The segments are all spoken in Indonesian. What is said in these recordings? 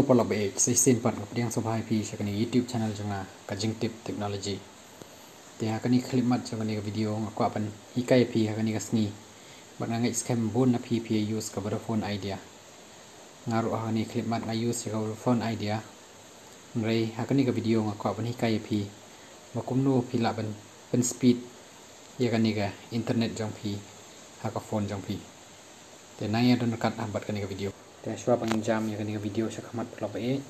no pala ba e sai sin pat ngap diang sabhai pi shakani youtube channel janga ka jing tip technology. Te ha kani clip mat janga ni video ngakwa pan hikai pi ha kani kasni ba ngai scam bon na pi pi use ka phone idea. Ngaru ha ni clip mat nga use ka phone idea. Ngai ha kani ka video ngakwa pan hikai pi. Ba kumno pi la ban pen speed ya kani ka internet jang pi ha ka phone jang pi. Te nai adon kat ambat kani ka video te shwa bang jam ya kani video plo ba e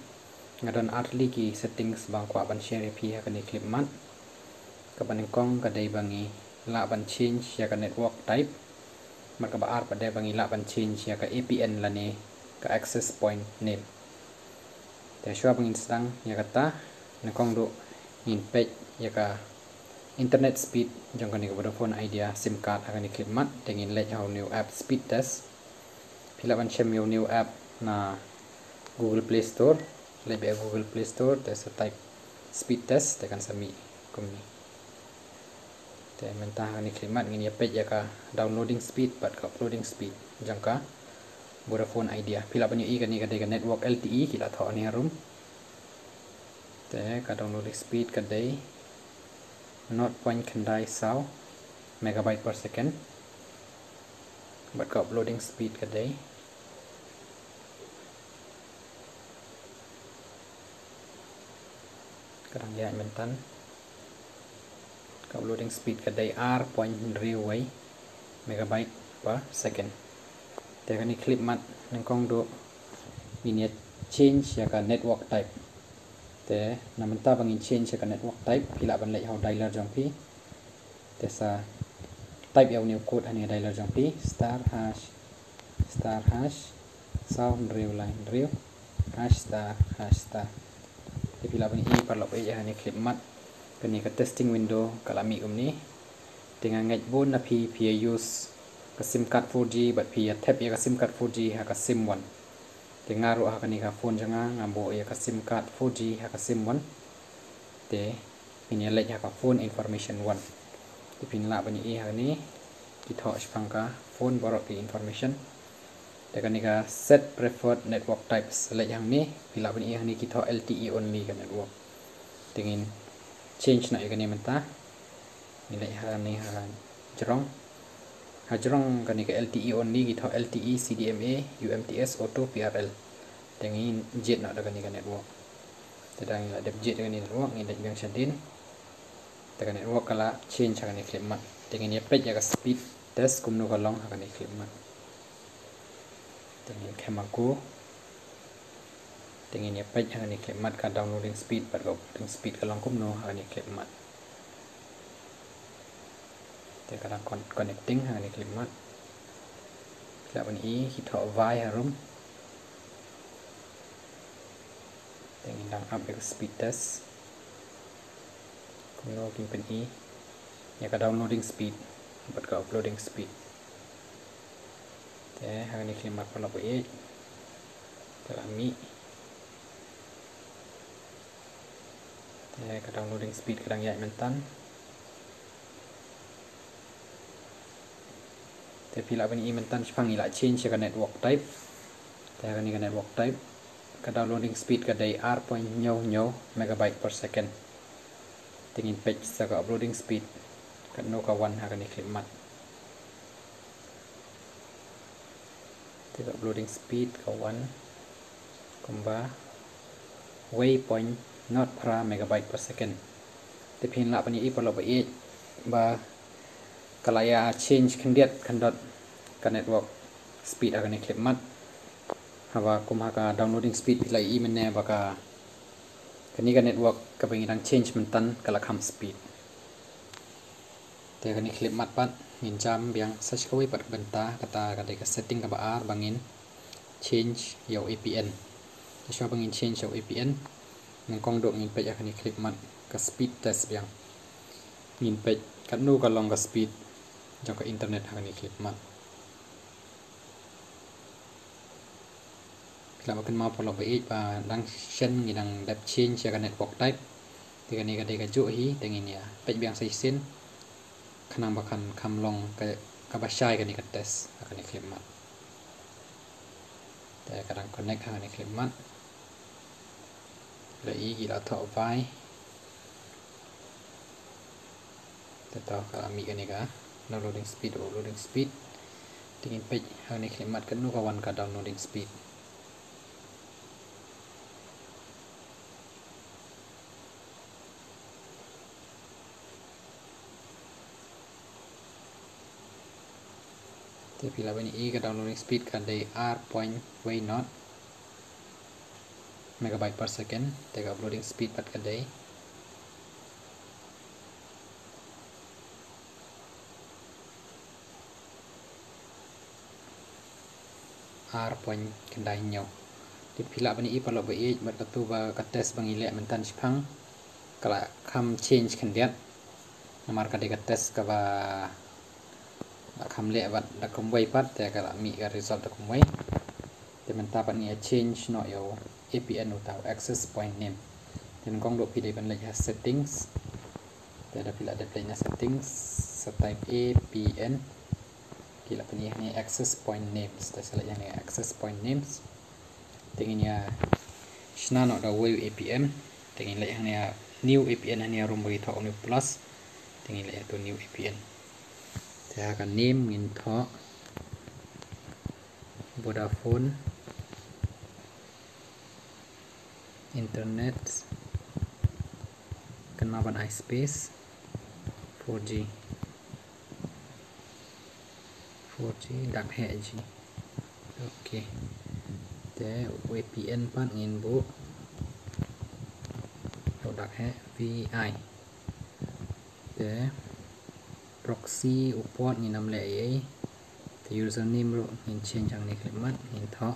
ngadon artli ki settings bang kwa ban share pi ha kani clip mat. Ka ban kong ka dai bangi la ban change ya ka network type. Mat ka ba ar pa dai bangi la ban change ya ka apn la ne ka access point name. Te shwa bang instang ya ka ta na kong do in page ya ka internet speed jong kani ka Vodafone idea sim card ha kani clip mat. Tengin let how new app speed test Pilaban siya yung new app na Google Play Store. Lebih Google Play Store, te sa type speed test, tekan sa mi kumi. Te mentah ni klimat ya page ya ka downloading speed but ka uploading speed. Jangka Vodafone idea. Pila pa i kani kadai ka network LTE kila tho ni harum. Te ka downloading speed kadai not point kendai saw megabyte per second. But ka uploading speed kadai kadang ya mentan uploading speed kadai r, point riwai megabyte per second. Te kani clip mat nang kong do ini change ya ka network type. Te namanta bangin change ya ka network type. Pila ban lai how dialer jong pi. Te sa type yaw new code ani dialer jong pi. Star hash star hash, sound real line real hash, star hash, star. Tapi lah ni par lop ya? Ni clip mat kani ka testing window kalami um ni. Dengan ngaj bon na pi pi use. Ka sim card 4G but pi ya tap ya ka sim card 4G ha ka sim 1 te ngaru ha ka phone janga ngambo ya ka sim card 4G ha ka sim 1 te ini ya lek ha ka phone information 1 te pin la bani i ha ni. Ka phone borok ki information Ka set preferred network types. Select yang ni, bila pun yang ni kita LTE only kan network. Dengan change nak yang ni mentah. Nilai yang ni ha jerong. Ha jerong kan ni ka LTE only kita LTE CDMA UMTS auto PRL. Dengan jet nak dekat ni kan network. Sedang ni ada jet dengan network ni dah yang sedin. Dekat network kala change akan ni mat. Dengan ni page ka speed test kumno kalong akan ni mat dengan kemaku dengan ya page yang ni kemat ka downloading speed pada kau downloading speed kalau kau no yang ni kemat dia kena connecting yang ni kemat kita ni kita vai harum dengan dang up ke speed test kau no kimpen i ya ka downloading speed pada kau uploading speed ya hari ni klimat pala baik terami ya kadang loading speed kadang ya mentan. Tapi lah ni? Mentan sepang ila change ke network type. Ya kan ni network type. Kadang loading speed kadai r point nyaw nyaw megabyte per second. Tingin page sa uploading speed. Kan no kawan ha kan ni klimat tidak uploading speed kawan kumba waypoint not per megabyte per second depend lah pani i perlu ba i ba kalaya change kendiat kendot ka network speed akan clip mat hawa kumha ka downloading speed pilai i menne baka kani ka network ka pengirang change mentan kala kam speed te kani clip mat pat min jam biang search ko pat benta kata kata ka setting ka ba bangin change yo APN so bangin change yo APN nang kong dok ngin page akan click mat ka speed test biang. Ngin page ka nu ka long ka speed jong ka internet akan mat. Kalau makin mau follow baik pa dang shen ngidang dep change ya ka network type. Tiga ni ka jo hi tengin ya page biang sai sin kenang bakan kamlong ke kabashai kan ikat tes akan iklim mat. Dia kadang connect akan iklim mat. là ý gì là thọ vai tetap kalau mi ini ka downloading speed or loading speed tingin page hang ni khidmat kan nu kawan ka downloading speed Tapi lah ini i ka downloading speed ka day r point way not. Megabyte per second take uploading speed pat day. R point kendai nyau di pila bani i palo ba i mat katu ba kates bang ile mentan chipang kala kam change kendiat namar ka de kates ka ba kam le bat da kum wai pat te kala mi ka result da kum wai te menta pat ni change no yo APN utau access point name. Dan kong do pilih ban lagi settings. Te ada pila ada pilihnya settings. Set type APN kila pilih ni access point names. Ta select yang access point names. Tingin ya shna no da way apm tingin la yang ni new apn rum bagi tho ni plus tingin la tu new apn ta ka name min tho vodafone internet kenaban iSpace 4G 4G đặt hệ gì ok. Thế VPN phát nghìn bộ độ đặt hệ VI thế proxy uport nghìn năm lệ ấy thì username rồi nghìn change chẳng này click mất nghìn thọ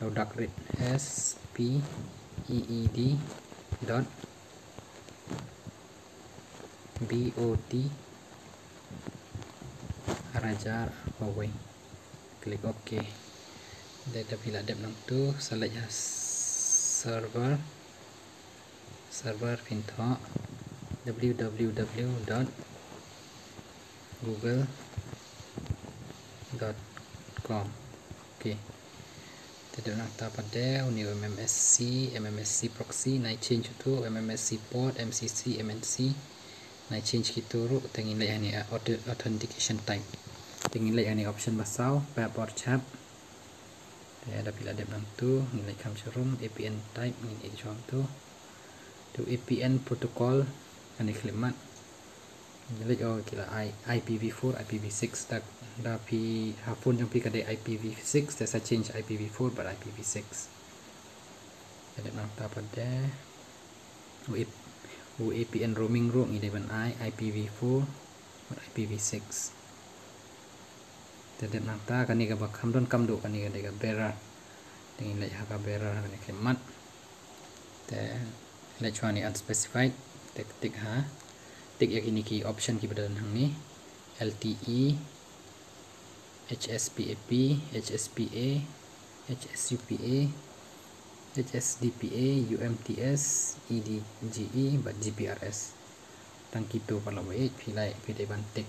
độ đặt rate sp eed dot bot Rajar Huawei. Klik OK. Data pila dep nang tu select ya server server pintu www.google.com ok tidak nak tak pada uni MMSC MMSC proxy naik change tu MMSC port MCC MNC naik change kita ru tengin lagi ni authentication type. Tingin lagi ni option basau paper chap. Ya ada pila dep tu nilai kam serum APN type ni ini jom tu tu APN protocol ani klimat nilai oh kila IPv4 IPv6 dak da pi hafun jom pi kade IPv6 dah sa change IPv4 but IPv6 ada nang ta pada APN roaming ro ngi deban i IPv4 IPv6 Tadi nata kani ka bak hamdon kam do kani ka dega bearer. Dengan lek haka bearer kani kemat. Te lek chwani unspecified. Tek tik ha tik ya kini ki option ki badan hang ni. LTE HSPAP HSPA HSUPA HSDPA UMTS EDGE but GPRS tangki tu kalau baik pilai pilih bantik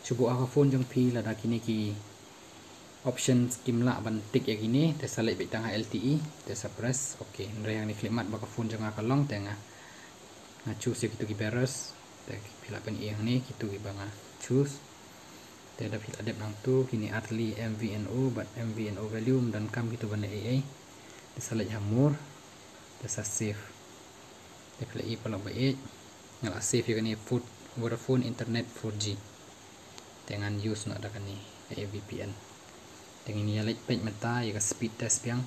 cuba aku phone jong pi dah kini ki option skim lah ban tik ya gini te select bit tengah LTE te press ok. Nre yang ni klik mat baka phone jong ka long tengah nga choose gitu ki beres te pila pen yang ni gitu ki banga choose te ada pila dep nang tu kini atli MVNO but MVNO volume dan kam gitu ban AA te select hamur te save. Te pila i pala ba e ngala save ya ni food Vodafone internet 4G dengan use nak ada ni VPN dengan ni alik page mata ya ke speed test piang.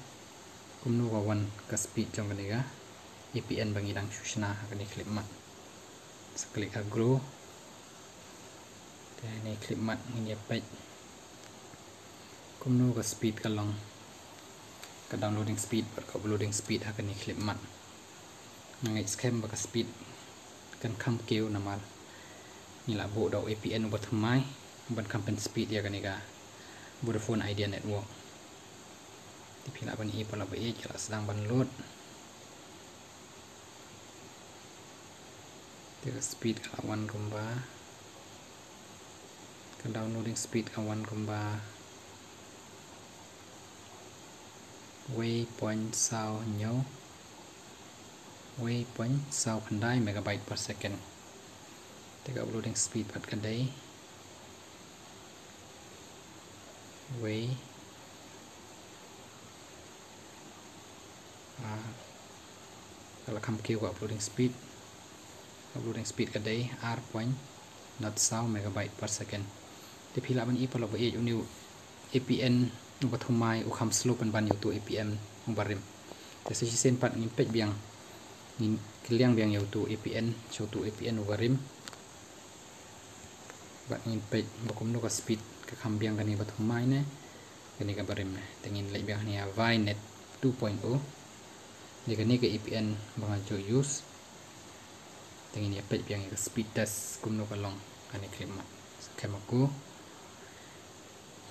Kumnu wawan ke speed jong kan ga VPN bang idang susna kan ni clip mat seklik ha grow dan ni clip mat ni ya page kumnu ke speed kalong ke downloading speed ber ke uploading speed ha kan ni clip mat ngai scam ba ke speed. Kan kam keu namal ni la bo do VPN ubah thmai ban kampen speed ya kan ika Vodafone Idea Network. Di pila ban i pala ba i kala sedang ban load tiga speed kawan rumba. Ke downloading speed kawan rumba. Waypoint sao nhau waypoint sau khandai megabyte per second. Take uploading speed pat kadai way. Uh, kalau kam kêu uploading speed uploading speed kadai r point not sau megabyte per second. Te phila ban i palo ba e uniu apn ba thumai u kham slope ban ban yu tu apm barim te se sen pat ngin pek biang ngin kiliang biang yu tu apn chu tu apn barim ba ngin pek ba kum no ka speed ka kham biang kan ni ba thumai ne kan ni ka barim ne te ngin le biang ni a net 2.0 ni kan ni ka apn ba jo use te ngin ya pek biang ka speed test kum no ka long kan ni klip ma kemaku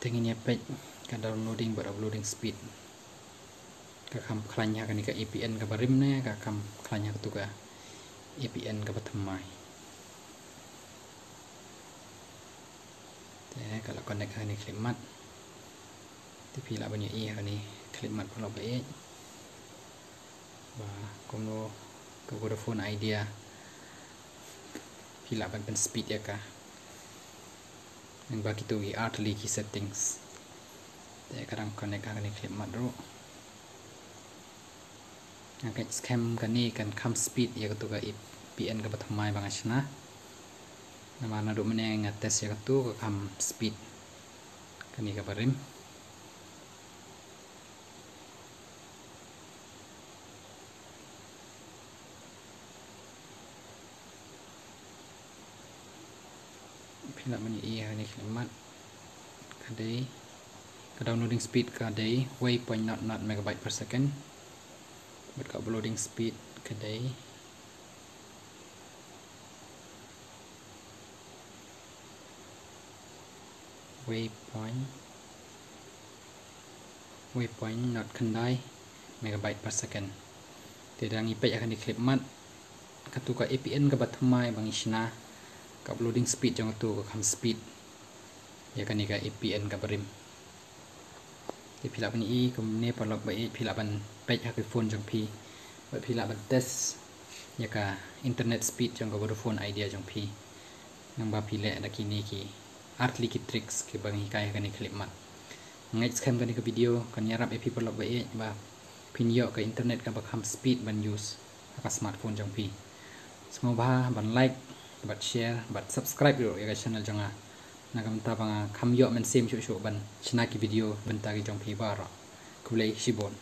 tingin ya page ka downloading but uploading speed. Ka kam klanya kan ka EPN ka barim ne ka kam klanya tu ka EPN ka batamai te kalau connect kan ni clip mat ti pila banyak i kan ni clip mat kalau baik ba kono ka Vodafone idea pila ban pen speed ya ka yang bagi tu art lagi settings. Dia kadang connect kan ni clip madro akan scam kan ni kan kam speed ya tu ka PN ka pathamai bang asna nama na do mene ya tu ka kam speed. Kan ni ka barim pila mani iya ni klimat kadai ka downloading speed kadai waypoint not not megabyte per second. But ka uploading speed kadai waypoint waypoint not kandai megabyte per second. Tidak ngipai akan diklip mat katuka APN ke batamai bang isna uploading speed jangan tu kam speed. Ya kan ika APN ka berim di pila ban i kum ne palok ba i pila ban page ha phone jang pi ba pila ban test ya ka internet speed jang ka phone idea jang pi nang ba pile da kini ki art liki tricks ke bang i kai kan clip mat. Ngai scam kan ka video kan yarap ap palok ba i ba pin yo ka internet ka ba kam speed ban use. Ka smartphone jang pi semoga ban like bat share bat subscribe yo ya channel janga nagam ta banga kham yo men sem shu shu ban china ki video ban ta gi jong phi bar kulei shibon